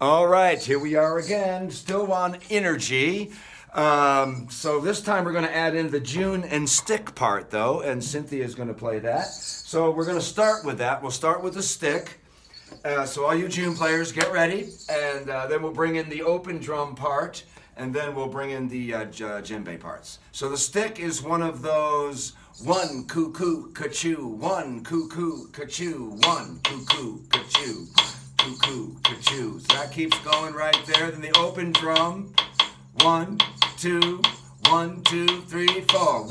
All right, here we are again, still on Innergee. Um, so this time we're going to add in the Djun and stick part though, and Cynthia is going to play that. So we're going to start with that. We'll start with the stick. Uh, so all you Djun players, get ready, and uh, then we'll bring in the open drum part, and then we'll bring in the uh, uh, djembe parts. So the stick is one of those one cuckoo kachoo, one cuckoo kachoo, one cuckoo kachoo, cuckoo kachoo. So that keeps going right there. Then the open drum, one, two, one, two, three, four,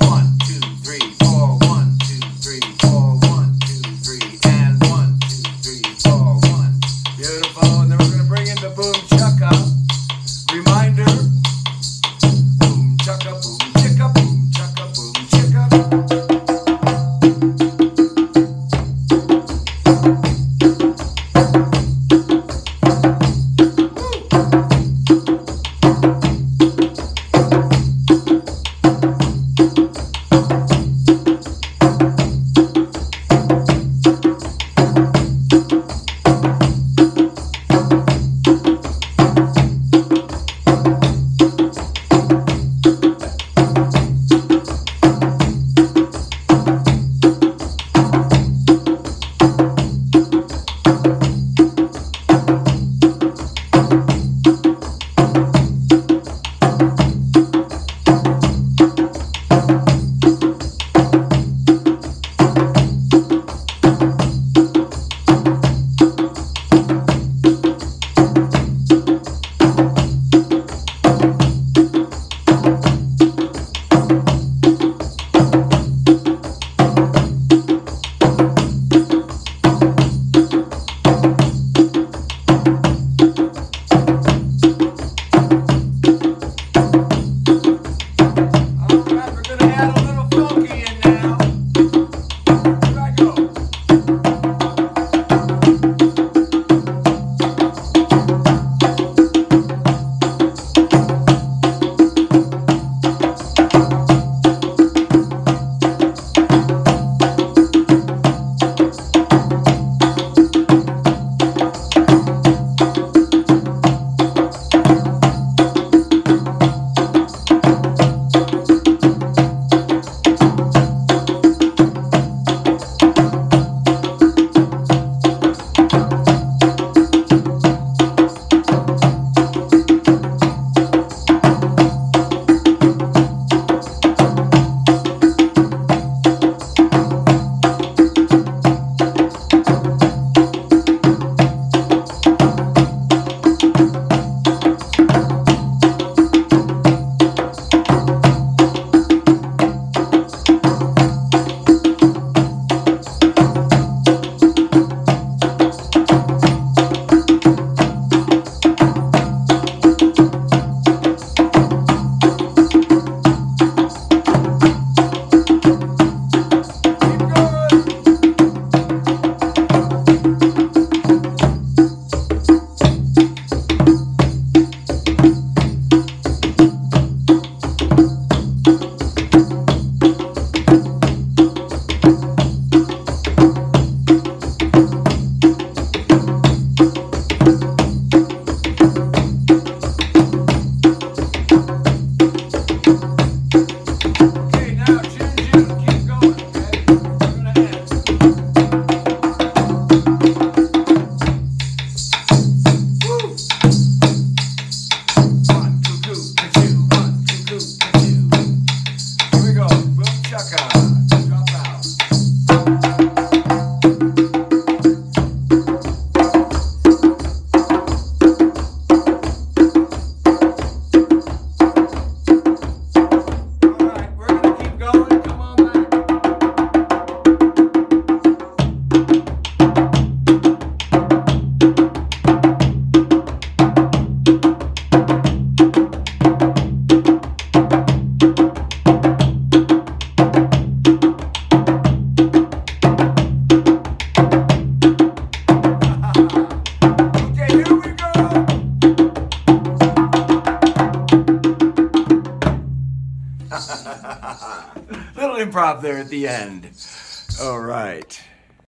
Little improv there at the end. All right.